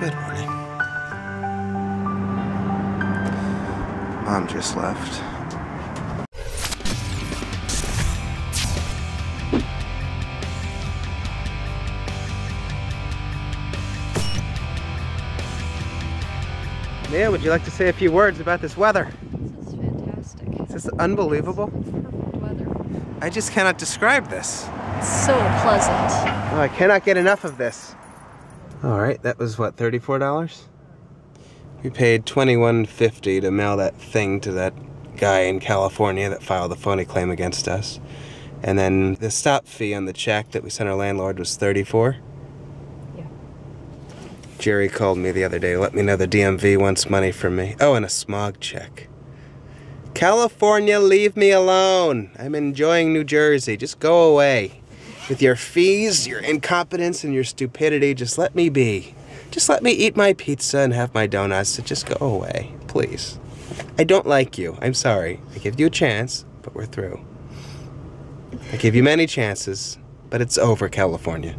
Good morning. Mom just left. Mia, would you like to say a few words about this weather? This is fantastic. This is this unbelievable? Perfect weather. I just cannot describe this. It's so pleasant. Oh, I cannot get enough of this. All right, that was what, $34? We paid $21.50 to mail that thing to that guy in California that filed a phony claim against us. And then the stop fee on the check that we sent our landlord was 34. Yeah. Jerry called me the other day, let me know the DMV wants money from me. Oh, and a smog check. California, leave me alone. I'm enjoying New Jersey. Just go away. With your fees, your incompetence, and your stupidity, just let me be. Just let me eat my pizza and have my donuts. So just go away, please. I don't like you. I'm sorry. I give you a chance, but we're through. I give you many chances, but it's over, California.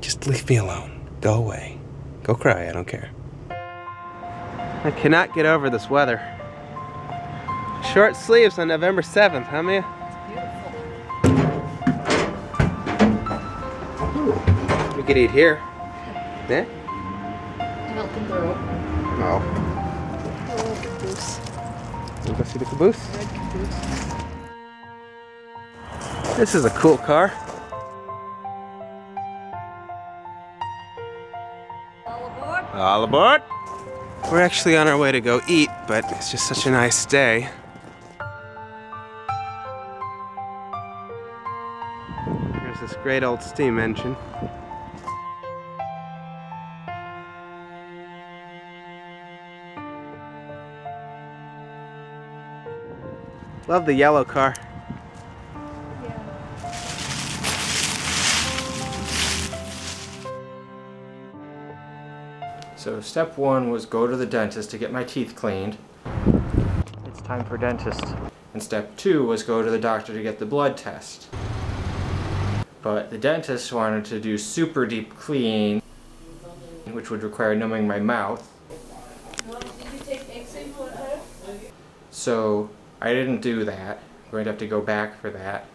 Just leave me alone. Go away. Go cry. I don't care. I cannot get over this weather. Short sleeves on November 7th, huh? We could eat here. Yeah? Melt them through. Oh. Oh, caboose. You go see the caboose? Red caboose. This is a cool car. All aboard. All aboard! We're actually on our way to go eat, but it's just such a nice day. Great old steam engine. Love the yellow car. So step one was go to the dentist to get my teeth cleaned. It's time for dentist. And step two was go to the doctor to get the blood test. But the dentist wanted to do super deep clean, which would require numbing my mouth. So I didn't do that. I'm going to have to go back for that.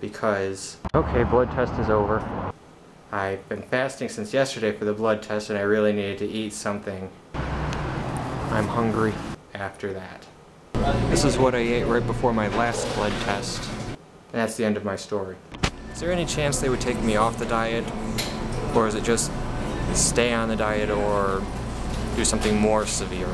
Because, okay, blood test is over. I've been fasting since yesterday for the blood test and I really needed to eat something. I'm hungry after that. This is what I ate right before my last blood test. And that's the end of my story. Is there any chance they would take me off the diet? Or is it just stay on the diet or do something more severe?